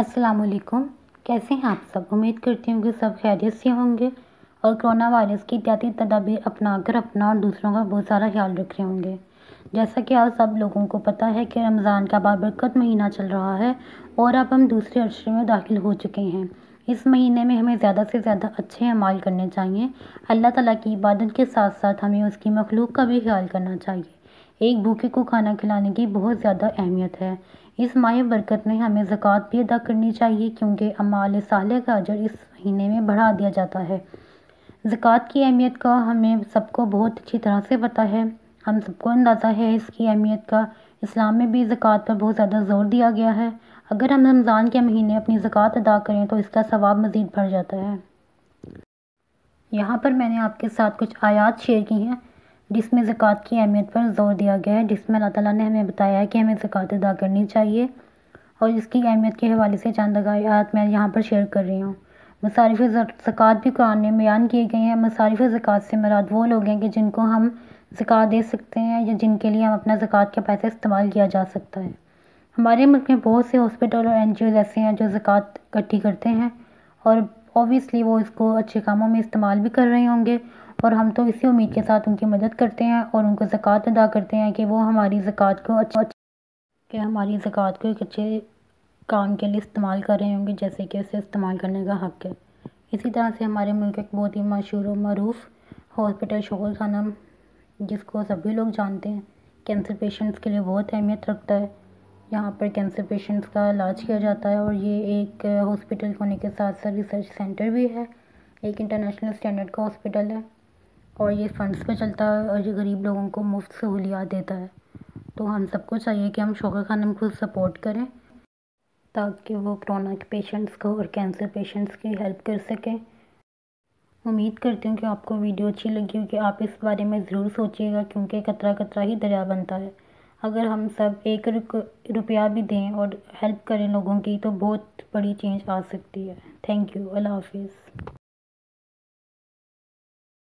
अस्सलाम कैसे हैं आप सब? उम्मीद करती हूँ कि सब खैरियत से होंगे और कोरोना वायरस की एहतियाती तदाबीर अपना कर, अपना और दूसरों का बहुत सारा ख्याल रख रहे होंगे। जैसा कि आप सब लोगों को पता है कि रमज़ान का बाबरकत महीना चल रहा है और अब हम दूसरे अरसे में दाखिल हो चुके हैं। इस महीने में हमें ज़्यादा से ज़्यादा अच्छे अमाल करने चाहिए। अल्लाह ताला की इबादत के साथ साथ हमें उसकी मखलूक का भी ख्याल करना चाहिए। एक भूखे को खाना खिलाने की बहुत ज़्यादा अहमियत है। इस माह बरकत में हमें ज़क़़त भी अदा करनी चाहिए क्योंकि अमाल साल का अजर इस महीने में बढ़ा दिया जाता है। ज़क़़त की अहमियत का हमें सबको बहुत अच्छी तरह से पता है। हम सबको अंदाज़ा है इसकी अहमियत का। इस्लाम में भी ज़क़़त पर बहुत ज़्यादा ज़ोर दिया गया है। अगर हम रमज़ान के महीने अपनी ज़क़़त अदा करें तो इसका सवाब मज़ीद बढ़ जाता है। यहाँ पर मैंने आपके साथ कुछ आयात शेयर की हैं। जिसमें ज़क़़त की अहमियत पर ज़ोर दिया गया है। जिसमें अल्लाह ताला ने हमें बताया है कि हमें ज़क़़त अदा करनी चाहिए और इसकी अहमियत के हवाले से चंद आयात मैं यहाँ पर शेयर कर रही हूँ। मसारफ़ ज़क़़त भी कुरान में बयान किए गए हैं। मसारफ़ ज़क़़त से मराद वो लोग हैं कि जिनको हम ज़क़़त दे सकते हैं या जिनके लिए हम अपना ज़क़़त का पैसा इस्तेमाल किया जा सकता है। हमारे मुल्क में बहुत से हॉस्पिटल और एन ऐसे हैं जो ज़क़़त इकट्ठी करते हैं और ऑब्वियसली वो इसको अच्छे कामों में इस्तेमाल भी कर रहे होंगे और हम तो इसी उम्मीद के साथ उनकी मदद करते हैं और उनको ज़क़़त अदा करते हैं कि वो हमारी ज़क़़त को अच्छा कि हमारी ज़क़़त को एक अच्छे काम के लिए इस्तेमाल कर रहे होंगे, जैसे कि उसे इस्तेमाल करने का हक़ है। इसी तरह से हमारे मुल्क एक बहुत ही मशहूर और मरूफ हॉस्पिटल शोल खानम जिसको सभी लोग जानते हैं। कैंसर पेशेंट्स के लिए बहुत अहमियत रखता है। यहाँ पर कैंसर पेशेंट्स का इलाज किया जाता है और ये एक हॉस्पिटल होने के साथ साथ रिसर्च सेंटर भी है। एक इंटरनेशनल स्टैंडर्ड का हॉस्पिटल है। और ये फ़ंड्स पे चलता है और ये गरीब लोगों को मुफ़्त सहूलियात देता है। तो हम सबको चाहिए कि हम शोका खानम को सपोर्ट करें, ताकि वो कोरोना के पेशेंट्स को और कैंसर पेशेंट्स की हेल्प कर सकें। उम्मीद करती हूँ कि आपको वीडियो अच्छी लगी हो कि आप इस बारे में ज़रूर सोचिएगा, क्योंकि कतरा कतरा ही दरिया बनता है। अगर हम सब एक रुपया भी दें और हेल्प करें लोगों की तो बहुत बड़ी चेंज आ सकती है। थैंक यू अल्लाह हाफिज़